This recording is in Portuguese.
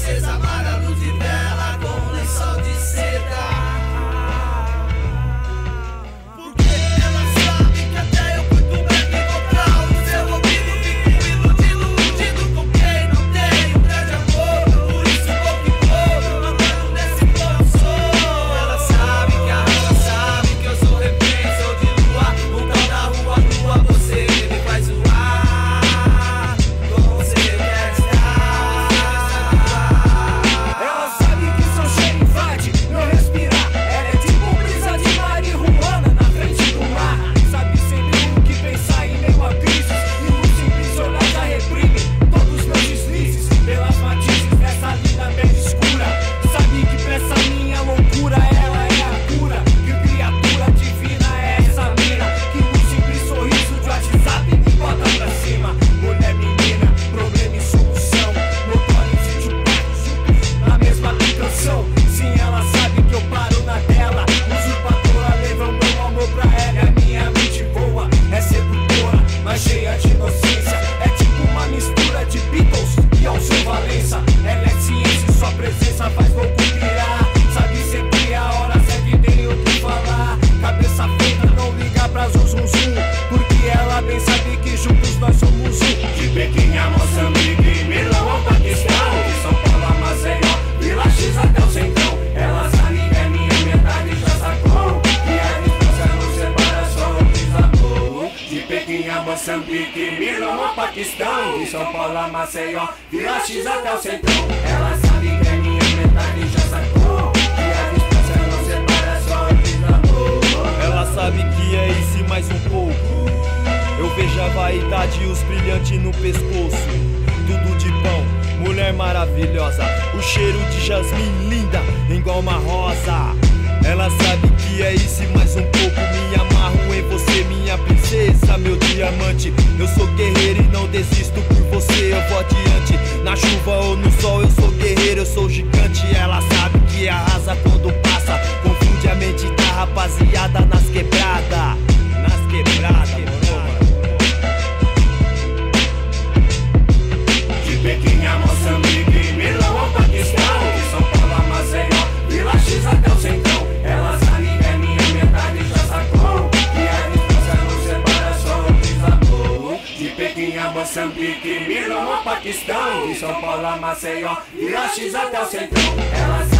princesa Mara, luz Ela sabe que é minha metade já sacou. E é a um desabou. De Pequim a Moçambique, Milão a Paquistão. De São Paulo a Maceió, Vila X até o centrão. Ela sabe que é minha metade já sacou. E a distância não separa só um desabou. Ela sabe que é isso e mais um pouco. Eu vejo a vaidade e os brilhantes no pescoço. Tudo mulher maravilhosa. O cheiro de jasmim linda, igual uma rosa. Ela sabe o que é isso, mais um pouco me amarro em você. Moçambique, Milão Paquistão, de São Paulo a Maceió, e Laches até o centrão.